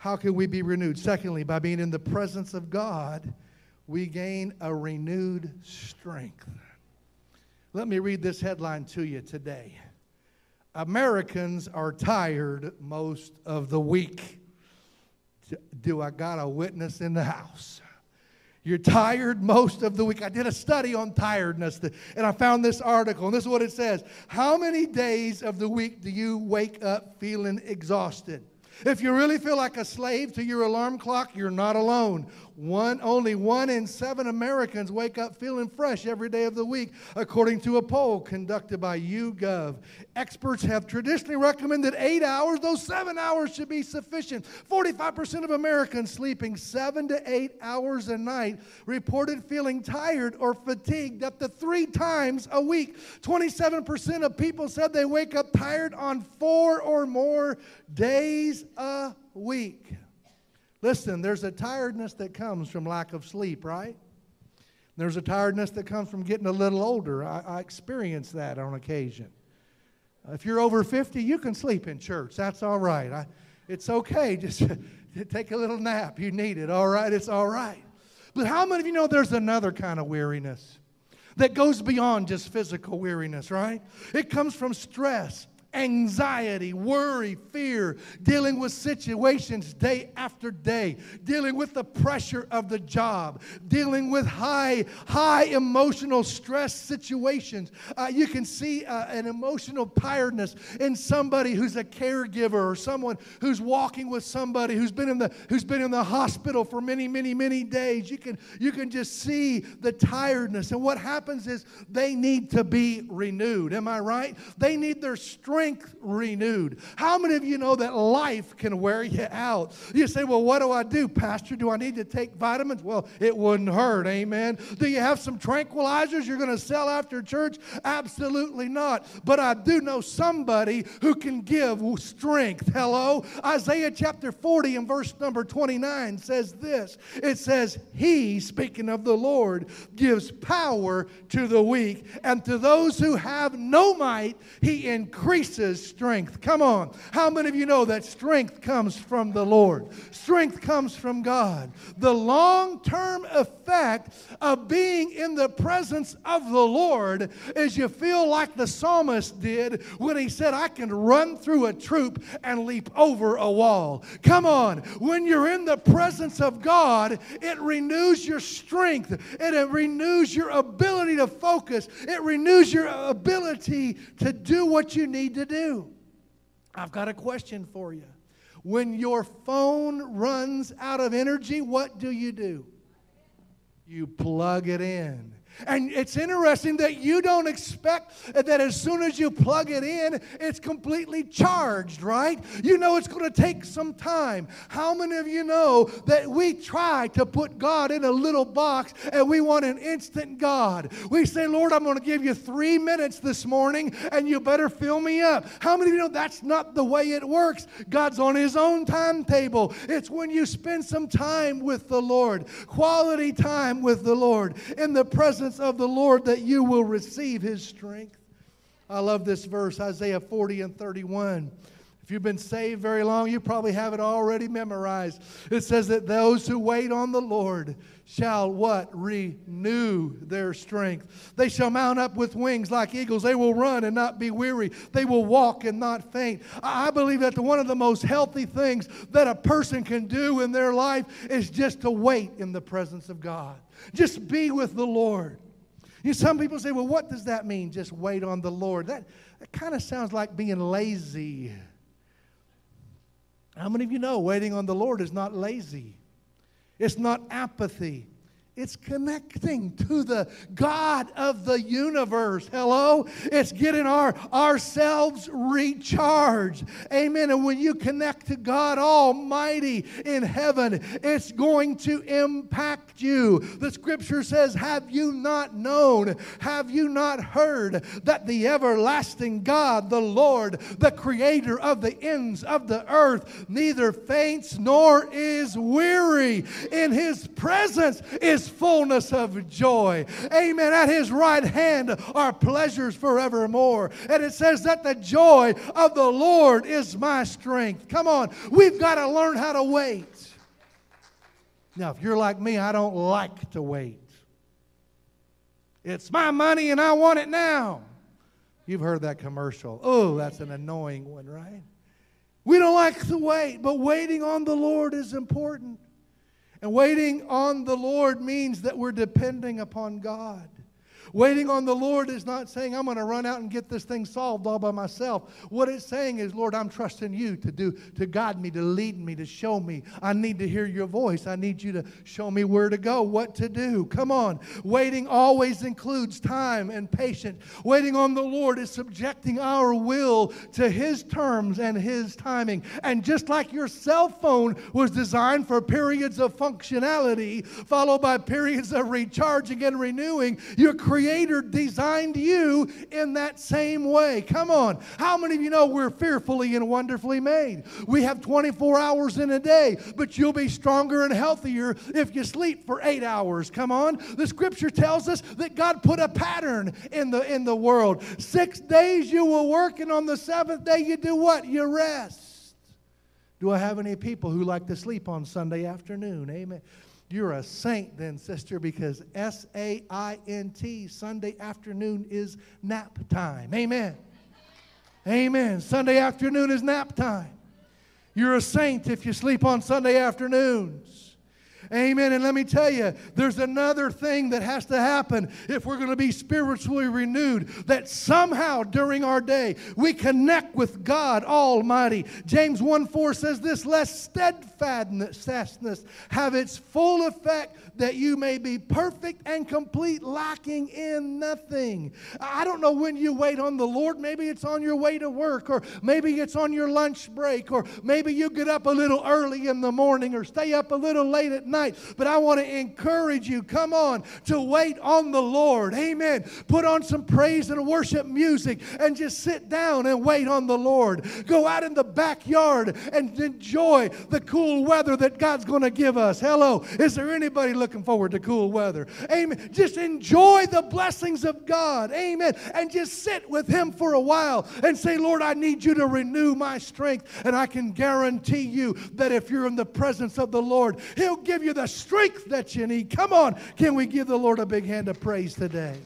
How can we be renewed? Secondly, by being in the presence of God, we gain a renewed strength. Let me read this headline to you today. Americans are tired most of the week. Do I got a witness in the house? You're tired most of the week. I did a study on tiredness and I found this article, and this is what it says How many days of the week do you wake up feeling exhausted? If you really feel like a slave to your alarm clock, you're not alone. One, only one in seven Americans wake up feeling fresh every day of the week, according to a poll conducted by YouGov. Experts have traditionally recommended eight hours, those seven hours should be sufficient. 45% of Americans sleeping seven to eight hours a night reported feeling tired or fatigued up to three times a week. 27% of people said they wake up tired on four or more days a week. Listen, there's a tiredness that comes from lack of sleep, right? There's a tiredness that comes from getting a little older. I, I experience that on occasion. If you're over 50, you can sleep in church. That's all right. I, it's okay. Just take a little nap. You need it. All right. It's all right. But how many of you know there's another kind of weariness that goes beyond just physical weariness, right? It comes from stress anxiety, worry, fear, dealing with situations day after day, dealing with the pressure of the job, dealing with high, high emotional stress situations. Uh, you can see uh, an emotional tiredness in somebody who's a caregiver or someone who's walking with somebody who's been in the who's been in the hospital for many, many, many days. You can you can just see the tiredness. And what happens is they need to be renewed. Am I right? They need their strength strength renewed. How many of you know that life can wear you out? You say, Well, what do I do, Pastor? Do I need to take vitamins? Well, it wouldn't hurt. Amen. Do you have some tranquilizers you're going to sell after church? Absolutely not. But I do know somebody who can give strength. Hello? Isaiah chapter 40 and verse number 29 says this it says, He, speaking of the Lord, gives power to the weak, and to those who have no might, He increases strength. Come on. How many of you know that strength comes from the Lord? Strength comes from God. The long term effect of being in the presence of the Lord is you feel like the psalmist did when he said, I can run through a troop and leap over a wall. Come on. When you're in the presence of God, it renews your strength, it renews your ability to focus, it renews your ability to do what you need to to do. I've got a question for you. When your phone runs out of energy, what do you do? You plug it in. And it's interesting that you don't expect that as soon as you plug it in, it's completely charged, right? You know it's going to take some time. How many of you know that we try to put God in a little box and we want an instant God? We say, Lord, I'm going to give you three minutes this morning and you better fill me up. How many of you know that's not the way it works? God's on his own timetable. It's when you spend some time with the Lord, quality time with the Lord, in the presence presence of the Lord that you will receive his strength. I love this verse, Isaiah 40 and 31. If you've been saved very long, you probably have it already memorized. It says that those who wait on the Lord shall what? Renew their strength. They shall mount up with wings like eagles. They will run and not be weary. They will walk and not faint. I believe that one of the most healthy things that a person can do in their life is just to wait in the presence of God. Just be with the Lord. You know, some people say, well, what does that mean? Just wait on the Lord. That, that kind of sounds like being lazy. How many of you know waiting on the Lord is not lazy? It's not apathy. It's connecting to the God of the universe. Hello? It's getting our ourselves recharged. Amen. And when you connect to God Almighty in heaven, it's going to impact you. The scripture says, Have you not known? Have you not heard that the everlasting God, the Lord, the creator of the ends of the earth, neither faints nor is weary? In his presence is fullness of joy. Amen. At his right hand are pleasures forevermore. And it says that the joy of the Lord is my strength. Come on. We've got to learn how to wait. Now, if you're like me, I don't like to wait. It's my money and I want it now. You've heard that commercial. Oh, that's an annoying one, right? We don't like to wait, but waiting on the Lord is important. And waiting on the Lord means that we're depending upon God. Waiting on the Lord is not saying, I'm going to run out and get this thing solved all by myself. What it's saying is, Lord, I'm trusting you to do, to guide me, to lead me, to show me. I need to hear your voice. I need you to show me where to go, what to do. Come on. Waiting always includes time and patience. Waiting on the Lord is subjecting our will to his terms and his timing. And just like your cell phone was designed for periods of functionality, followed by periods of recharging and renewing, your Creator designed you in that same way. Come on. How many of you know we're fearfully and wonderfully made? We have 24 hours in a day, but you'll be stronger and healthier if you sleep for eight hours. Come on. The scripture tells us that God put a pattern in the, in the world. Six days you will work, and on the seventh day you do what? You rest. Do I have any people who like to sleep on Sunday afternoon? Amen. You're a saint then, sister, because S A I N T, Sunday afternoon is nap time. Amen. Amen. Sunday afternoon is nap time. You're a saint if you sleep on Sunday afternoons. Amen. And let me tell you, there's another thing that has to happen if we're going to be spiritually renewed that somehow during our day we connect with God Almighty. James 1 4 says this, lest steadfastness have its full effect that you may be perfect and complete, lacking in nothing. I don't know when you wait on the Lord. Maybe it's on your way to work, or maybe it's on your lunch break, or maybe you get up a little early in the morning or stay up a little late at night. But I want to encourage you come on to wait on the Lord. Amen. Put on some praise and worship music and just sit down and wait on the Lord. Go out in the backyard and enjoy the cool weather that God's going to give us. Hello. Is there anybody looking forward to cool weather? Amen. Just enjoy the blessings of God. Amen. And just sit with Him for a while and say, Lord, I need you to renew my strength. And I can guarantee you that if you're in the presence of the Lord, He'll give you the strength that you need. Come on. Can we give the Lord a big hand of praise today?